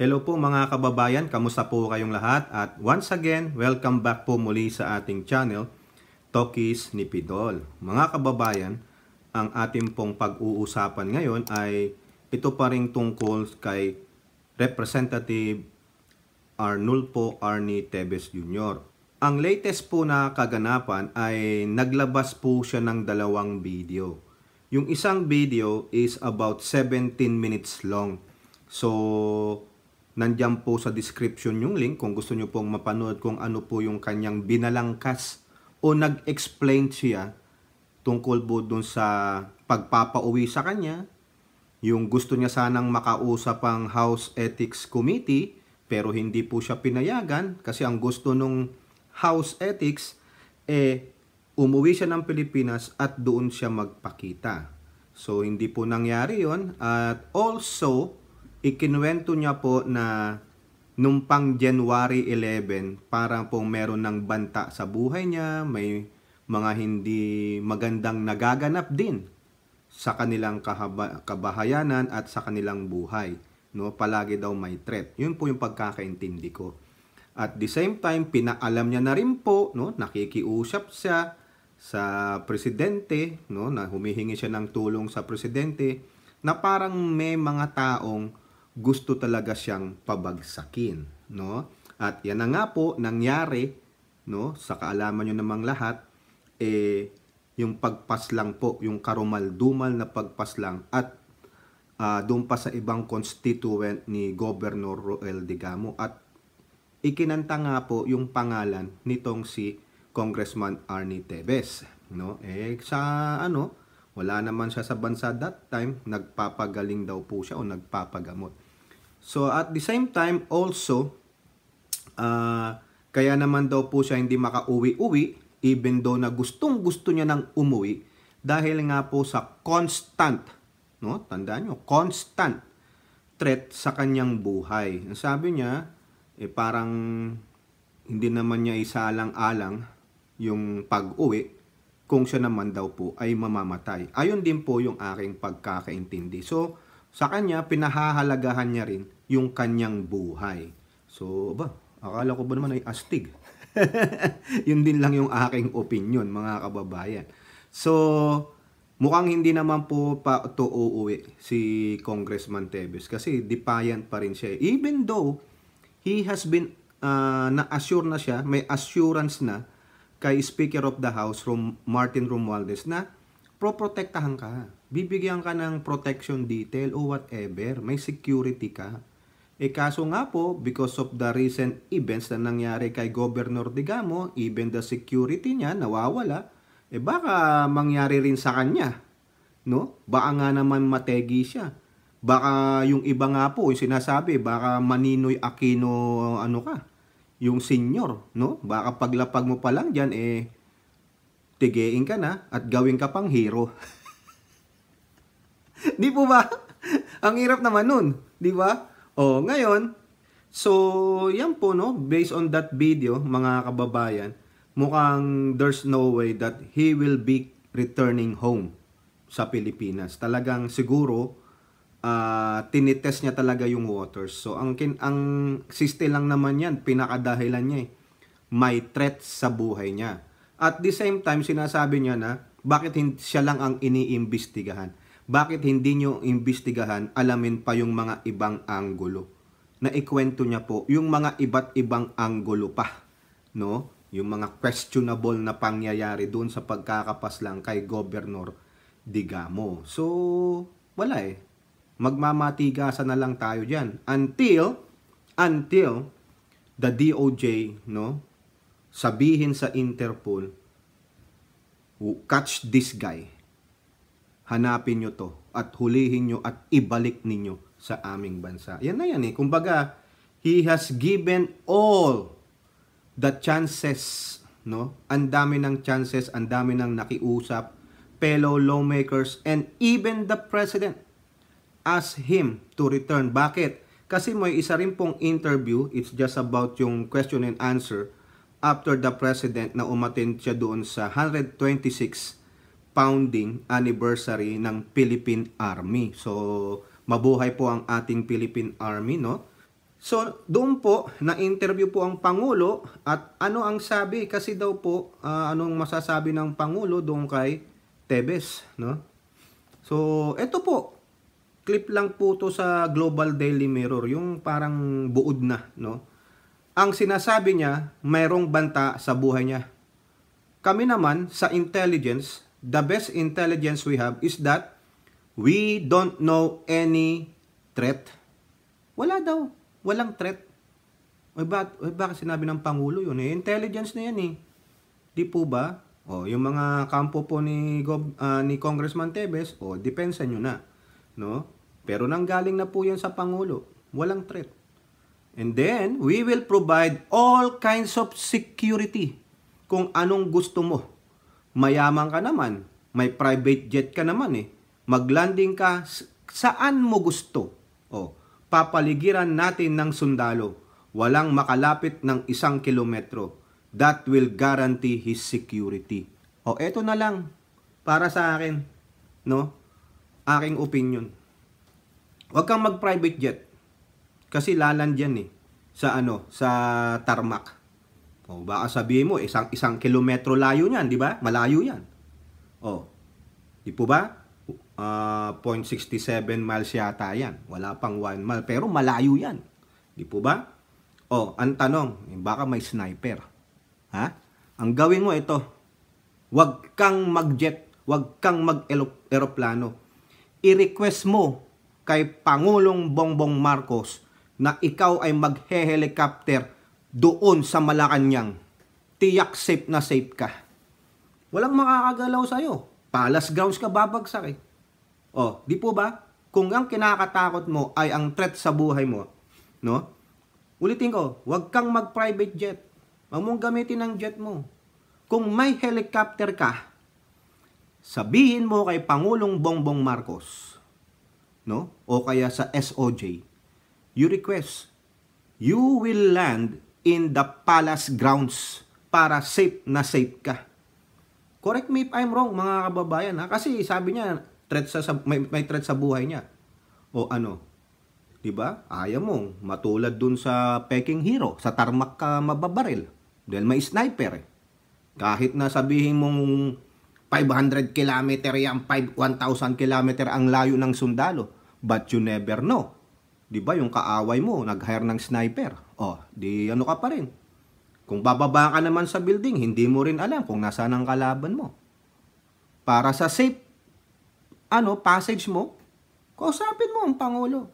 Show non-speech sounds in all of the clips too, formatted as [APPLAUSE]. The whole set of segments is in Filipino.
Hello po mga kababayan, kamusta po kayong lahat? At once again, welcome back po muli sa ating channel, Tokis ni Pidol. Mga kababayan, ang ating pong pag-uusapan ngayon ay ito pa rin tungkol kay Representative Arnulfo Arnie Tevez Jr. Ang latest po na kaganapan ay naglabas po siya ng dalawang video. Yung isang video is about 17 minutes long. So, Nandiyan po sa description yung link kung gusto nyo pong mapanood kung ano po yung kanyang binalangkas o nag-explain siya tungkol po dun sa pagpapauwi sa kanya, yung gusto niya sanang makausap ang House Ethics Committee pero hindi po siya pinayagan kasi ang gusto nung House Ethics eh umuwi siya ng Pilipinas at doon siya magpakita. So hindi po nangyari yon at also ikinuwento niya po na nung pang January 11, parang pong meron ng banta sa buhay niya, may mga hindi magandang nagaganap din sa kanilang kahaba, kabahayanan at sa kanilang buhay. No, palagi daw may threat. Yun po yung pagkakaintindi ko. At the same time, pinaalam niya na rin po, no, nakikiusap siya sa presidente, no, na humihingi siya ng tulong sa presidente, na parang may mga taong gusto talaga siyang pabagsakin, no? At yan na nga po nangyari, no? Sa kaalaman niyo namang lahat, eh yung pagpaslang po, yung karumal-dumal na pagpaslang at uh, doon pa sa ibang constituent ni Governor Roel Digamo at ikinanta nga po yung pangalan nitong si Congressman Arnie Tevez, no? Eh sa ano, wala naman siya sa bansa that time, nagpapagaling daw po siya o nagpapagamot. So at the same time also, uh, kaya naman daw po siya hindi makauwi-uwi even though na gustong gusto niya nang umuwi dahil nga po sa constant, no? Tandaan nyo, constant threat sa kanyang buhay. Ang sabi niya, eh parang hindi naman niya isalang-alang yung pag-uwi kung siya naman daw po ay mamamatay. Ayon din po yung aking pagkakaintindi. So, sa kanya, pinahahalagahan niya rin yung kanyang buhay. So, ba, akala ko ba naman ay astig? [LAUGHS] Yun din lang yung aking opinion, mga kababayan. So, mukhang hindi naman po pa to uuwi si Congressman Tevez kasi defiant pa rin siya. Even though he has been uh, na-assure na siya, may assurance na kay Speaker of the House, Rom, Martin Romualdez, na proprotektahan ka. Bibigyan ka ng protection detail o whatever. May security ka. E kaso nga po, because of the recent events na nangyari kay Governor Digamo, even the security niya nawawala, eh baka mangyari rin sa kanya. No? Baka nga naman mategi siya. Baka yung iba nga po, yung sinasabi, baka Maninoy Aquino ano ka, yung senior, no? Baka paglapag mo pa lang diyan eh tigiin ka na at gawin ka pang hero. [LAUGHS] [LAUGHS] di po ba? Ang hirap naman nun, di ba? O, ngayon, so, yan po, no? Based on that video, mga kababayan, mukhang there's no way that he will be returning home sa Pilipinas. Talagang siguro, uh, tinitest niya talaga yung waters. So ang kin ang siste lang naman yan, pinakadahilan niya eh. May threat sa buhay niya. At the same time, sinasabi niya na bakit siya lang ang iniimbestigahan? Bakit hindi niyo imbestigahan, alamin pa yung mga ibang anggulo? Na ikwento niya po yung mga iba't ibang anggulo pa, no? Yung mga questionable na pangyayari doon sa pagkakapaslang kay Governor Digamo. So, wala eh magmamatigasan na lang tayo diyan until until the DOJ no sabihin sa Interpol catch this guy hanapin nyo to at hulihin nyo at ibalik ninyo sa aming bansa yan na yan eh kumbaga he has given all the chances no ang dami ng chances ang dami ng nakiusap fellow lawmakers and even the president ask him to return. Bakit? Kasi may isa rin pong interview, it's just about yung question and answer after the president na umattend siya doon sa 126 founding anniversary ng Philippine Army. So, mabuhay po ang ating Philippine Army, no? So, doon po, na-interview po ang Pangulo at ano ang sabi? Kasi daw po, ah, anong masasabi ng Pangulo doon kay Tebes, no? So, eto po, clip lang po to sa Global Daily Mirror, yung parang buod na, no? Ang sinasabi niya, mayroong banta sa buhay niya. Kami naman, sa intelligence, the best intelligence we have is that we don't know any threat. Wala daw. Walang threat. O ba, o bakit sinabi ng Pangulo yun? Eh, intelligence na yan eh. Di po ba? O, yung mga kampo po ni, Gob, ah, ni Congressman Tebes, o, depensa nyo na. No? Pero nanggaling na po yan sa Pangulo. Walang threat. And then, we will provide all kinds of security kung anong gusto mo. Mayaman ka naman, may private jet ka naman eh. Maglanding ka saan mo gusto. O, papaligiran natin ng sundalo. Walang makalapit ng isang kilometro. That will guarantee his security. O, eto na lang. Para sa akin, no? Aking opinion. Huwag kang mag-private jet. Kasi laland yan eh. Sa ano, sa tarmac. O baka sabihin mo, isang, isang kilometro layo niyan, di ba? Malayo yan. O, di po ba? Ah, 0.67 miles yata yan. Wala pang 1 mile. Pero malayo yan. Di po ba? O, ang tanong, eh, baka may sniper. Ha? Ang gawin mo ito, Huwag kang mag-jet, huwag kang mag-eroplano. I-request mo kay Pangulong Bongbong Marcos na ikaw ay maghe-helicopter doon sa Malacanang. Tiyak safe na safe ka. Walang makakagalaw sa'yo. Palace grounds ka babagsak eh. Oh, di po ba? Kung ang kinakatakot mo ay ang threat sa buhay mo, no? Ulitin ko, huwag kang mag-private jet. Huwag mong gamitin ang jet mo. Kung may helicopter ka, sabihin mo kay Pangulong Bongbong Marcos, no? O kaya sa SOJ, you request, you will land in the palace grounds para safe na safe ka. Correct me if I'm wrong, mga kababayan. Ha? Kasi sabi niya, threat sa, sa- may, may threat sa buhay niya. O ano, 'di ba? Ayaw mong matulad dun sa Peking Hero, sa tarmac ka mababaril. Dahil may sniper eh. Kahit na sabihin mong 500 kilometer yan, 5, 1,000 kilometer ang layo ng sundalo. But you never know. 'Di ba yung kaaway mo, nag-hire ng sniper. Oh, di ano ka pa rin. Kung bababa ka naman sa building, hindi mo rin alam kung nasaan ang kalaban mo. Para sa safe ano, passage mo, kausapin mo ang Pangulo.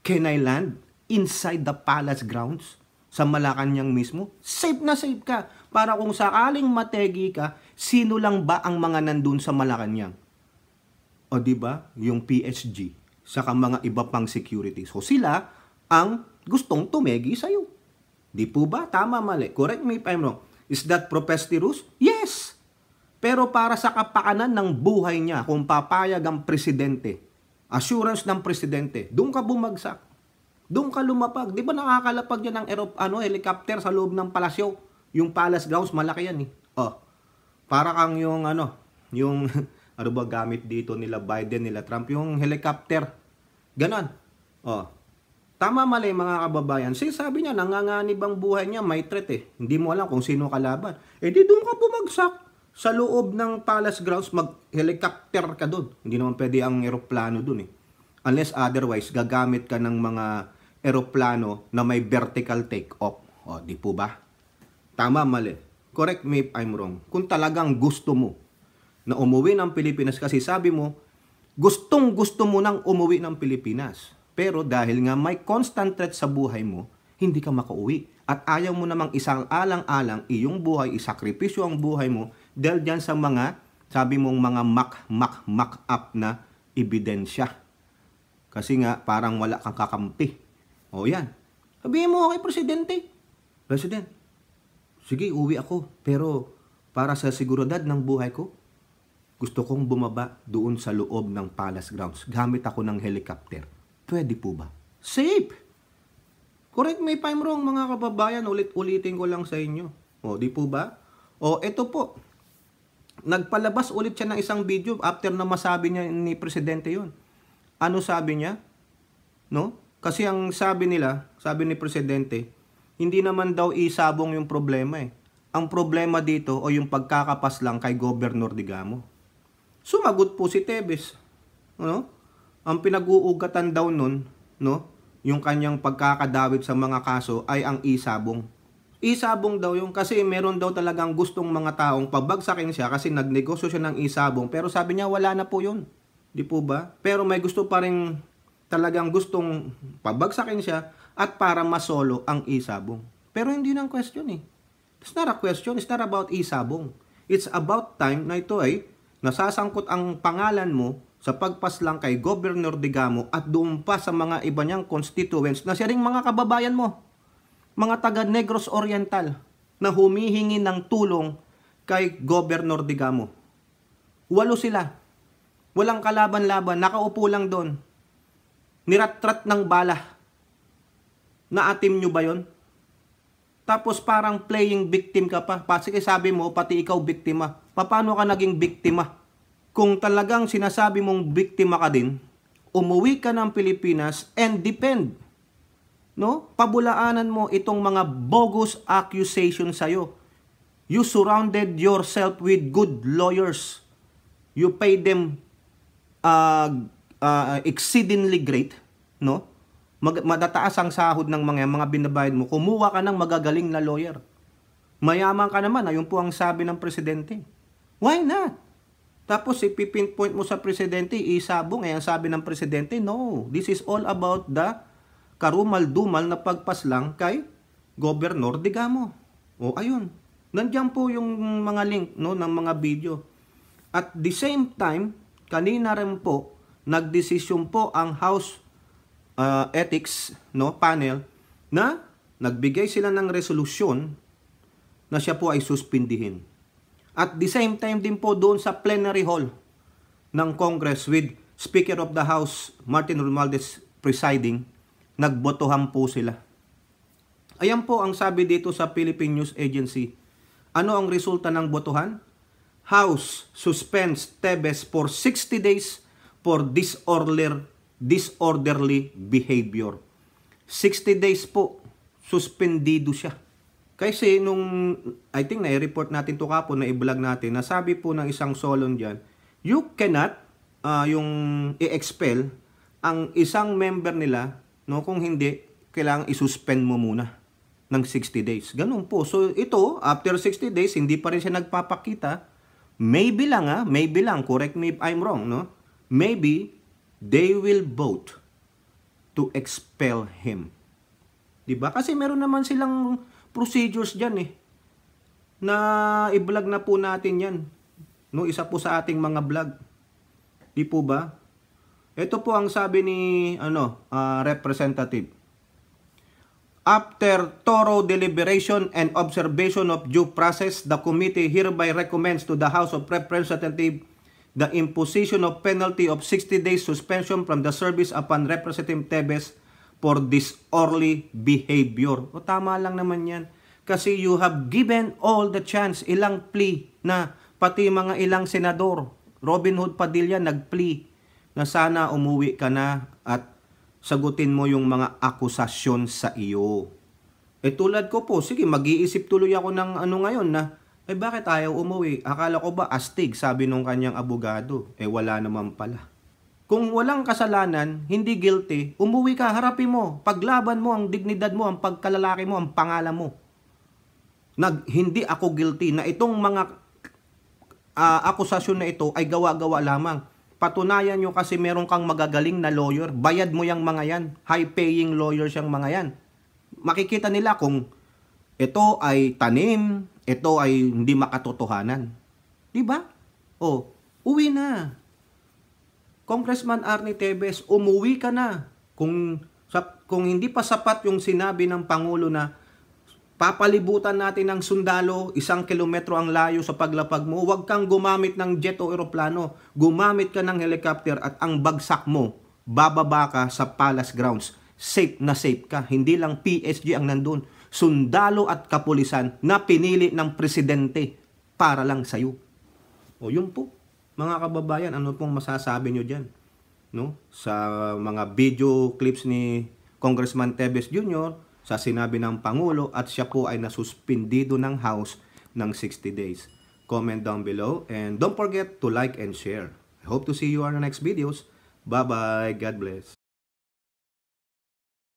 Can I land inside the palace grounds? Sa Malacanang mismo? Safe na safe ka. Para kung sakaling mategi ka, sino lang ba ang mga nandun sa Malacanang? O di ba Yung PSG, saka mga iba pang security. So sila ang gustong tumegi sa'yo. Di po ba? Tama, mali. Correct me if I'm wrong. Is that prosperous? Yes! Pero para sa kapakanan ng buhay niya, kung papayag ang presidente, assurance ng presidente, doon ka bumagsak. Doon ka lumapag. Di ba nakakalapag yan ng aerop, ano, helicopter sa loob ng palasyo? Yung palace grounds, malaki yan eh. Oh, para kang yung ano, yung [LAUGHS] ano ba gamit dito nila Biden, nila Trump, yung helicopter. Ganon. Oh. Tama mali mga kababayan. Kasi sabi niya, nanganganib ang buhay niya, may threat eh. Hindi mo alam kung sino kalaban. Eh di doon ka bumagsak. Sa loob ng palace grounds, mag-helicopter ka doon. Hindi naman pwede ang eroplano doon eh. Unless otherwise, gagamit ka ng mga eroplano na may vertical take-off. O, di po ba? Tama, mali. Correct me if I'm wrong. Kung talagang gusto mo na umuwi ng Pilipinas kasi sabi mo, gustong gusto mo nang umuwi ng Pilipinas. Pero dahil nga may constant threat sa buhay mo, hindi ka makauwi. At ayaw mo namang isang alang-alang iyong buhay, isakripisyo ang buhay mo dahil dyan sa mga, sabi mong mga mak-mak-mak-up na ebidensya. Kasi nga, parang wala kang kakampi. O yan. Sabihin mo kay Presidente, President, sige, uwi ako. Pero para sa seguridad ng buhay ko, gusto kong bumaba doon sa loob ng palace grounds. Gamit ako ng helicopter. Pwede po ba? Safe! Correct me if I'm wrong mga kababayan. Ulit-ulitin ko lang sa inyo. O, di po ba? O, ito po. Nagpalabas ulit siya ng isang video after na masabi niya ni Presidente yun. Ano sabi niya? No? Kasi ang sabi nila, sabi ni Presidente, hindi naman daw isabong yung problema eh. Ang problema dito o yung pagkakapas lang kay Governor Digamo. Sumagot po si Tebes. Ano? Ang pinag-uugatan daw nun, no? Yung kanyang pagkakadawit sa mga kaso ay ang isabong. Isabong daw yung kasi meron daw talagang gustong mga taong pabagsakin siya kasi nagnegosyo siya ng isabong pero sabi niya wala na po yun. Di po ba? Pero may gusto pa rin talagang gustong pabagsakin siya at para masolo ang isabong. Pero hindi nang question eh. It's not a question, it's not about isabong. It's about time na ito ay nasasangkot ang pangalan mo sa pagpaslang kay Governor Digamo at doon pa sa mga iba niyang constituents na siya ring mga kababayan mo mga taga Negros Oriental na humihingi ng tulong kay Governor Digamo. Walo sila. Walang kalaban-laban, nakaupo lang doon. Niratrat ng bala. Naatim nyo ba yon? Tapos parang playing victim ka pa. Sige sabi mo, pati ikaw biktima. Paano ka naging biktima? Kung talagang sinasabi mong biktima ka din, umuwi ka ng Pilipinas and depend no? Pabulaanan mo itong mga bogus accusation sa iyo. You surrounded yourself with good lawyers. You paid them uh, uh, exceedingly great, no? Mag- madataas ang sahod ng mga mga binabayad mo. Kumuha ka ng magagaling na lawyer. Mayaman ka naman, ayun po ang sabi ng presidente. Why not? Tapos ipipinpoint mo sa presidente, isabong, eh, ang sabi ng presidente, no, this is all about the karumal-dumal na pagpaslang kay Governor Digamo. O ayun, nandiyan po yung mga link no, ng mga video. At the same time, kanina rin po, nagdesisyon po ang House uh, Ethics no, panel na nagbigay sila ng resolusyon na siya po ay suspindihin. At the same time din po doon sa plenary hall ng Congress with Speaker of the House Martin Romualdez presiding, nagbotohan po sila. Ayan po ang sabi dito sa Philippine News Agency. Ano ang resulta ng botohan? House suspends Tebes for 60 days for disorderly, disorderly behavior. 60 days po, suspendido siya. Kasi nung, I think na-report natin to kapo, na i-vlog natin, nasabi po ng isang solon dyan, you cannot, uh, yung i-expel ang isang member nila No, kung hindi, kailangan isuspend mo muna ng 60 days. Ganun po. So ito, after 60 days, hindi pa rin siya nagpapakita. Maybe lang ha, maybe lang, correct me if I'm wrong, no? Maybe they will vote to expel him. 'Di ba? Kasi meron naman silang procedures diyan eh. Na i-vlog na po natin 'yan. No, isa po sa ating mga vlog. Di po ba? Ito po ang sabi ni ano, uh, representative. After thorough deliberation and observation of due process, the committee hereby recommends to the House of Representatives the imposition of penalty of 60 days suspension from the service upon Representative Tebes for disorderly behavior. O tama lang naman yan. Kasi you have given all the chance, ilang plea na pati mga ilang senador. Robin Hood Padilla nag-plea na sana umuwi ka na at sagutin mo yung mga akusasyon sa iyo. Eh tulad ko po, sige mag-iisip tuloy ako ng ano ngayon na, eh bakit ayaw umuwi? Akala ko ba astig, sabi nung kanyang abogado. Eh wala naman pala. Kung walang kasalanan, hindi guilty, umuwi ka, harapin mo, paglaban mo ang dignidad mo, ang pagkalalaki mo, ang pangalan mo. Nag, hindi ako guilty na itong mga uh, akusasyon na ito ay gawa-gawa lamang Patunayan nyo kasi meron kang magagaling na lawyer. Bayad mo yung mga yan. High-paying lawyers yung mga yan. Makikita nila kung ito ay tanim, ito ay hindi makatotohanan. Di ba? Oh, uwi na. Congressman Arnie Tebes, umuwi ka na. Kung, kung hindi pa sapat yung sinabi ng Pangulo na papalibutan natin ng sundalo, isang kilometro ang layo sa paglapag mo, huwag kang gumamit ng jet o eroplano, gumamit ka ng helicopter at ang bagsak mo, bababa ka sa palace grounds. Safe na safe ka, hindi lang PSG ang nandun, sundalo at kapulisan na pinili ng presidente para lang sa'yo. O yun po, mga kababayan, ano pong masasabi nyo dyan? No? Sa mga video clips ni Congressman Tebes Jr. sa sinabi ng Pangulo at siya po ay nasuspindido ng House ng 60 days. Comment down below and don't forget to like and share. I hope to see you on the next videos. Bye-bye. God bless.